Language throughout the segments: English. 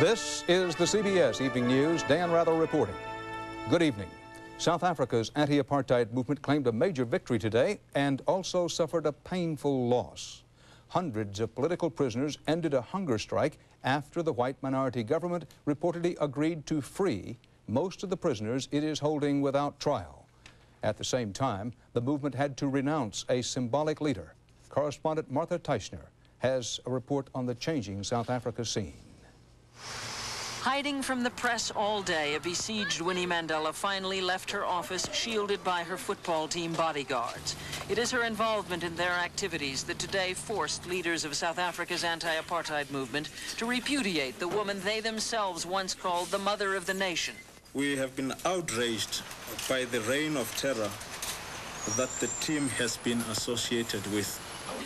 This is the CBS Evening News. Dan Rather reporting. Good evening. South Africa's anti-apartheid movement claimed a major victory today and also suffered a painful loss. Hundreds of political prisoners ended a hunger strike after the white minority government reportedly agreed to free most of the prisoners it is holding without trial. At the same time, the movement had to renounce a symbolic leader. Correspondent Martha Teichner has a report on the changing South Africa scene. Hiding from the press all day, a besieged Winnie Mandela finally left her office shielded by her football team bodyguards. It is her involvement in their activities that today forced leaders of South Africa's anti-apartheid movement to repudiate the woman they themselves once called the mother of the nation. We have been outraged by the reign of terror that the team has been associated with.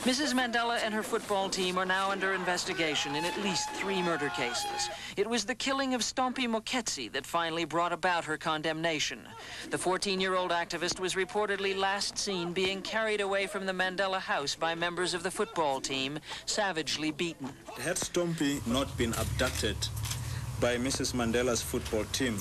Mrs. Mandela and her football team are now under investigation in at least three murder cases. It was the killing of Stompie Moeketsi that finally brought about her condemnation. The 14-year-old activist was reportedly last seen being carried away from the Mandela house by members of the football team, savagely beaten. Had Stompie not been abducted by Mrs. Mandela's football team,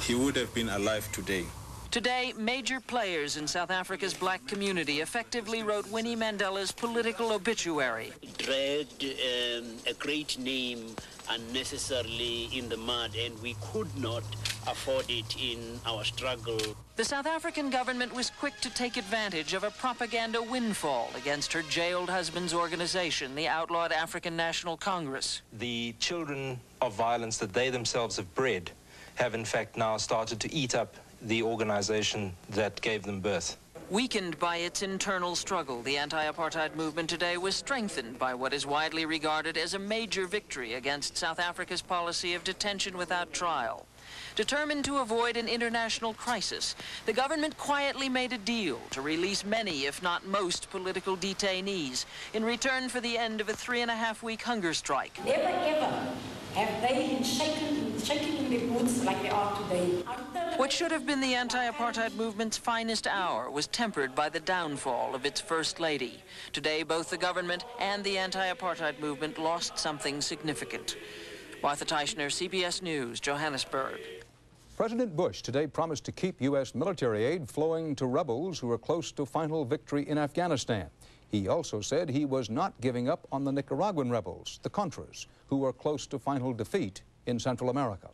he would have been alive today. Today, major players in South Africa's black community effectively wrote Winnie Mandela's political obituary. Dragged um, a great name unnecessarily in the mud, and we could not afford it in our struggle. The South African government was quick to take advantage of a propaganda windfall against her jailed husband's organization, the outlawed African National Congress. The children of violence that they themselves have bred have in fact now started to eat up the organization that gave them birth. Weakened by its internal struggle, the anti-apartheid movement today was strengthened by what is widely regarded as a major victory against South Africa's policy of detention without trial. Determined to avoid an international crisis, the government quietly made a deal to release many, if not most, political detainees in return for the end of a three and a half week hunger strike. Never ever have they been shaken, shaking in their boots like they are today. What should have been the anti-apartheid movement's finest hour was tempered by the downfall of its first lady. Today, both the government and the anti-apartheid movement lost something significant. Martha Teichner, CBS News, Johannesburg. President Bush today promised to keep U.S. military aid flowing to rebels who are close to final victory in Afghanistan. He also said he was not giving up on the Nicaraguan rebels, the Contras, who are close to final defeat in Central America.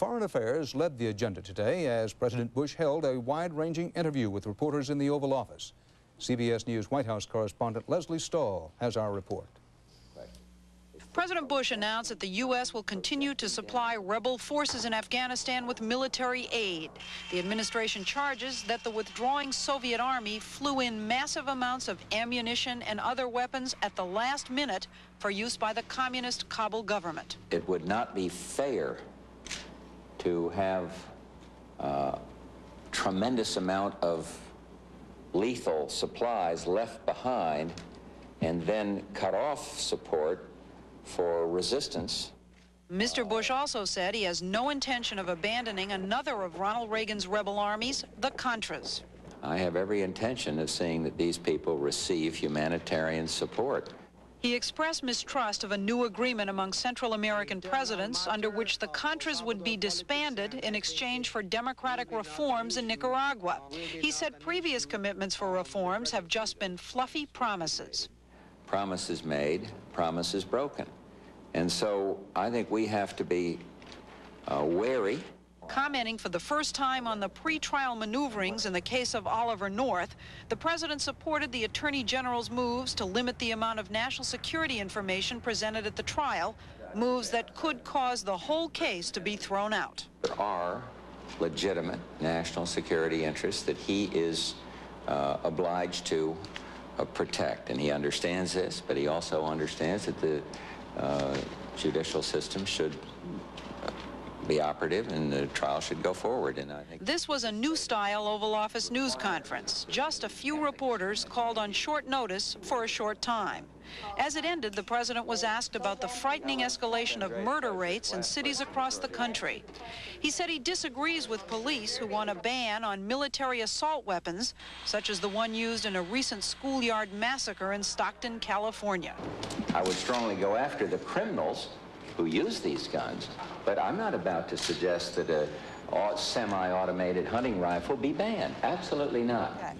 Foreign Affairs led the agenda today as President Bush held a wide-ranging interview with reporters in the Oval Office. CBS News White House correspondent Lesley Stahl has our report. President Bush announced that the U.S. will continue to supply rebel forces in Afghanistan with military aid. The administration charges that the withdrawing Soviet army flew in massive amounts of ammunition and other weapons at the last minute for use by the communist Kabul government. It would not be fair to have a tremendous amount of lethal supplies left behind and then cut off support for resistance. Mr. Bush also said he has no intention of abandoning another of Ronald Reagan's rebel armies, the Contras. I have every intention of seeing that these people receive humanitarian support. He expressed mistrust of a new agreement among Central American presidents under which the Contras would be disbanded in exchange for democratic reforms in Nicaragua. He said previous commitments for reforms have just been fluffy promises. Promises made, promises broken. And so I think we have to be uh, wary. Commenting for the first time on the pretrial maneuverings in the case of Oliver North, the president supported the attorney general's moves to limit the amount of national security information presented at the trial, moves that could cause the whole case to be thrown out. There are legitimate national security interests that he is uh, obliged to uh, protect, and he understands this, but he also understands that the uh, judicial system should be operative and the trial should go forward. And I think this was a new style Oval Office news conference. Just a few reporters called on short notice for a short time. As it ended, the president was asked about the frightening escalation of murder rates in cities across the country. He said he disagrees with police who want a ban on military assault weapons, such as the one used in a recent schoolyard massacre in Stockton, California. I would strongly go after the criminals who use these guns. But I'm not about to suggest that a semi-automated hunting rifle be banned. Absolutely not. Okay.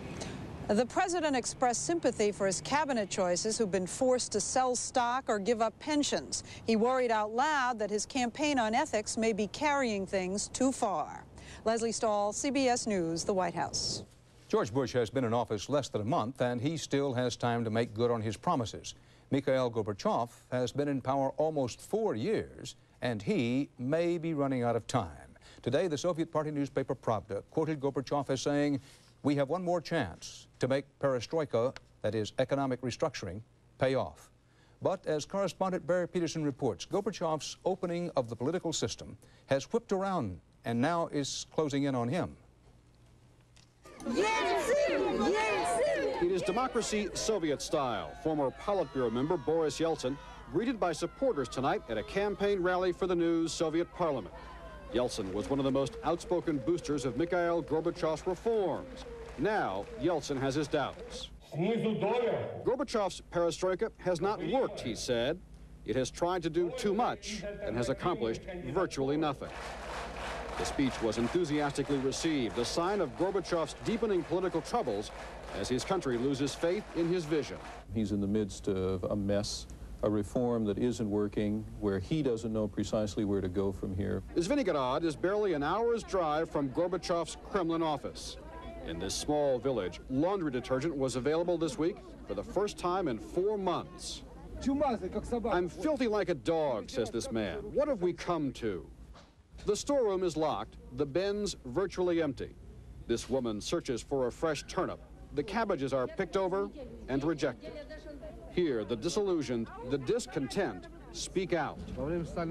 The president expressed sympathy for his cabinet choices who've been forced to sell stock or give up pensions. He worried out loud that his campaign on ethics may be carrying things too far. Lesley Stahl, CBS News, the White House. George Bush has been in office less than a month, and he still has time to make good on his promises. Mikhail Gorbachev has been in power almost four years, and he may be running out of time. Today, the Soviet Party newspaper Pravda quoted Gorbachev as saying, we have one more chance to make perestroika, that is economic restructuring, pay off. But as correspondent Barry Peterson reports, Gorbachev's opening of the political system has whipped around and now is closing in on him. It is democracy Soviet style. Former Politburo member Boris Yeltsin greeted by supporters tonight at a campaign rally for the new Soviet parliament. Yeltsin was one of the most outspoken boosters of Mikhail Gorbachev's reforms. Now, Yeltsin has his doubts. Gorbachev's perestroika has not worked, he said. It has tried to do too much and has accomplished virtually nothing. The speech was enthusiastically received, a sign of Gorbachev's deepening political troubles as his country loses faith in his vision. He's in the midst of a mess a reform that isn't working, where he doesn't know precisely where to go from here. Zvenigorod is barely an hour's drive from Gorbachev's Kremlin office. In this small village, laundry detergent was available this week for the first time in four months. I'm filthy like a dog, says this man. What have we come to? The storeroom is locked, the bins virtually empty. This woman searches for a fresh turnip. The cabbages are picked over and rejected. Here, the disillusioned, the discontent speak out.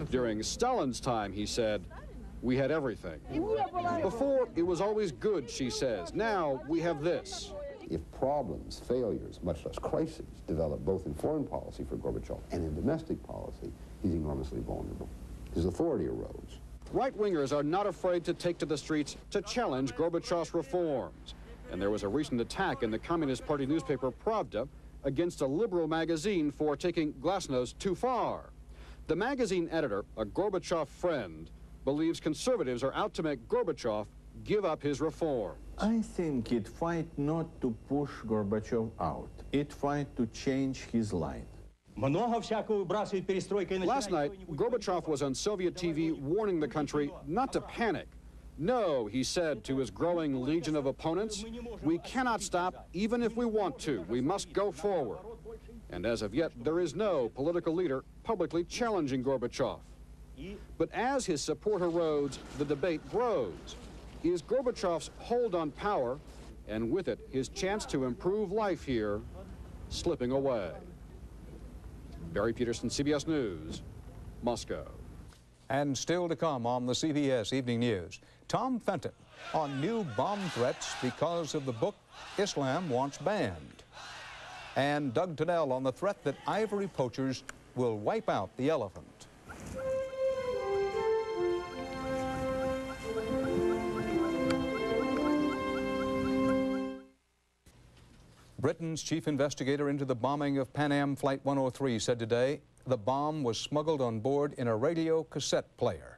During Stalin's time, he said, we had everything. Before, it was always good, she says. Now, we have this. If problems, failures, much less crises, develop both in foreign policy for Gorbachev and in domestic policy, he's enormously vulnerable. His authority erodes. Right-wingers are not afraid to take to the streets to challenge Gorbachev's reforms. And there was a recent attack in the Communist Party newspaper Pravda against a liberal magazine for taking Glasnost too far. The magazine editor, a Gorbachev friend, believes conservatives are out to make Gorbachev give up his reform. I think it fight not to push Gorbachev out. It fight to change his line. Last night, Gorbachev was on Soviet TV warning the country not to panic. No, he said to his growing legion of opponents, we cannot stop even if we want to. We must go forward. And as of yet, there is no political leader publicly challenging Gorbachev. But as his support erodes, the debate grows. Is Gorbachev's hold on power, and with it his chance to improve life here, slipping away? Barry Peterson, CBS News, Moscow. And still to come on the CBS Evening News, Tom Fenton on new bomb threats because of the book Islam Wants Banned. And Doug Tunnell on the threat that ivory poachers will wipe out the elephant. Britain's chief investigator into the bombing of Pan Am Flight 103 said today the bomb was smuggled on board in a radio cassette player.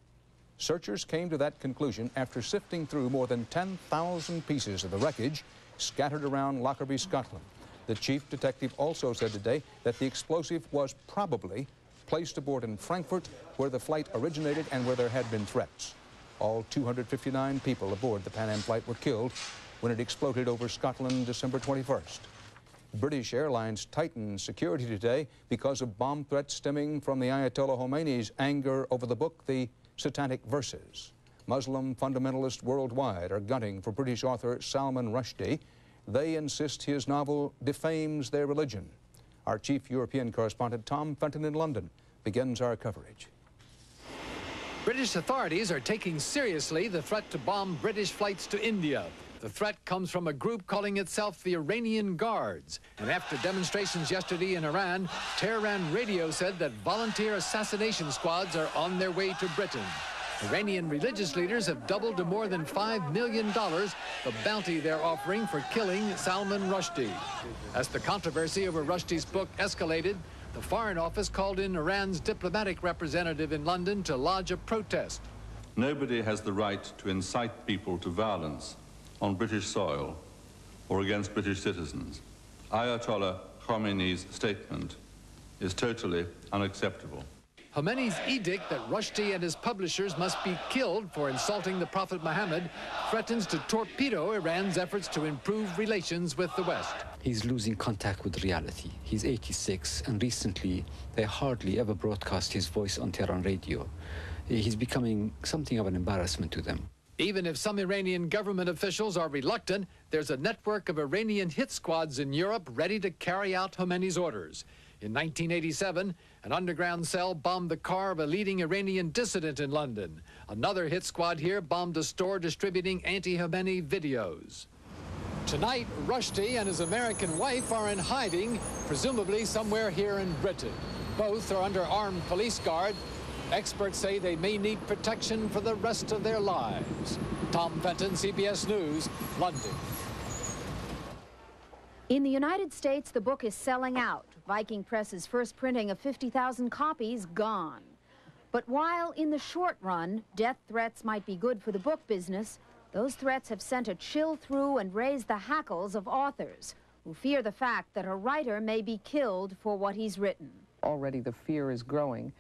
Searchers came to that conclusion after sifting through more than 10,000 pieces of the wreckage scattered around Lockerbie, Scotland. The chief detective also said today that the explosive was probably placed aboard in Frankfurt, where the flight originated and where there had been threats. All 259 people aboard the Pan Am flight were killed when it exploded over Scotland December 21st. British Airlines tightened security today because of bomb threats stemming from the Ayatollah Khomeini's anger over the book, The Satanic Verses. Muslim fundamentalists worldwide are gunning for British author Salman Rushdie. They insist his novel defames their religion. Our chief European correspondent, Tom Fenton in London, begins our coverage. British authorities are taking seriously the threat to bomb British flights to India. The threat comes from a group calling itself the Iranian Guards. And after demonstrations yesterday in Iran, Tehran radio said that volunteer assassination squads are on their way to Britain. Iranian religious leaders have doubled to more than $5 million the bounty they're offering for killing Salman Rushdie. As the controversy over Rushdie's book escalated, the Foreign Office called in Iran's diplomatic representative in London to lodge a protest. Nobody has the right to incite people to violence on British soil or against British citizens. Ayatollah Khomeini's statement is totally unacceptable. Khomeini's edict that Rushdie and his publishers must be killed for insulting the Prophet Muhammad threatens to torpedo Iran's efforts to improve relations with the West. He's losing contact with reality. He's 86, and recently they hardly ever broadcast his voice on Tehran radio. He's becoming something of an embarrassment to them. Even if some Iranian government officials are reluctant, there's a network of Iranian hit squads in Europe ready to carry out Khomeini's orders. In 1987, an underground cell bombed the car of a leading Iranian dissident in London. Another hit squad here bombed a store distributing anti-Khomeini videos. Tonight, Rushdie and his American wife are in hiding, presumably somewhere here in Britain. Both are under armed police guard. Experts say they may need protection for the rest of their lives. Tom Fenton, CBS News, London. In the United States, the book is selling out. Viking Press's first printing of 50,000 copies gone. But while in the short run, death threats might be good for the book business, those threats have sent a chill through and raised the hackles of authors who fear the fact that a writer may be killed for what he's written. Already the fear is growing.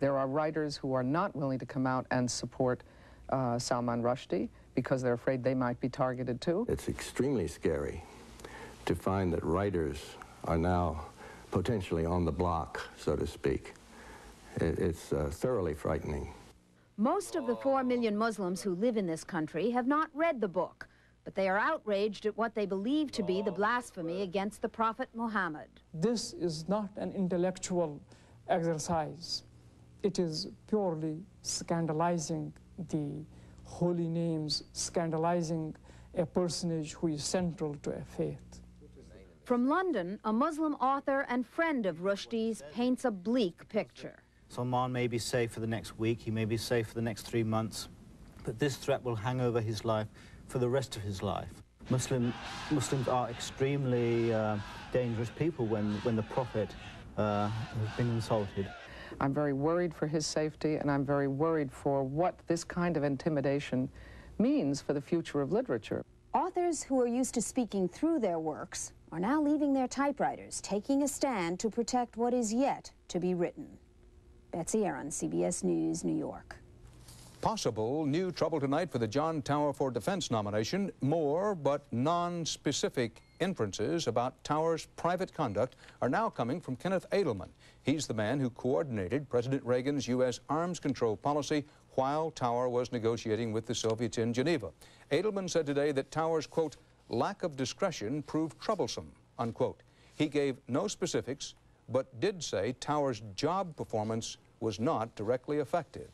There are writers who are not willing to come out and support uh, Salman Rushdie because they're afraid they might be targeted too. It's extremely scary to find that writers are now potentially on the block, so to speak. It, it's uh, thoroughly frightening. Most of the four million Muslims who live in this country have not read the book, but they are outraged at what they believe to be the blasphemy against the Prophet Muhammad. This is not an intellectual exercise. It is purely scandalizing the holy names, scandalizing a personage who is central to a faith. From London, a Muslim author and friend of Rushdie's paints a bleak picture. Salman may be safe for the next week, he may be safe for the next three months, but this threat will hang over his life for the rest of his life. Muslim, Muslims are extremely uh, dangerous people when, when the Prophet uh, has been insulted. I'm very worried for his safety, and I'm very worried for what this kind of intimidation means for the future of literature. Authors who are used to speaking through their works are now leaving their typewriters, taking a stand to protect what is yet to be written. Betsy Aaron, CBS News, New York. Possible new trouble tonight for the John Tower for Defense nomination. More, but non-specific inferences about Tower's private conduct are now coming from Kenneth Adelman. He's the man who coordinated President Reagan's U.S. arms control policy while Tower was negotiating with the Soviets in Geneva. Adelman said today that Tower's, quote, lack of discretion proved troublesome, unquote. He gave no specifics, but did say Tower's job performance was not directly affected.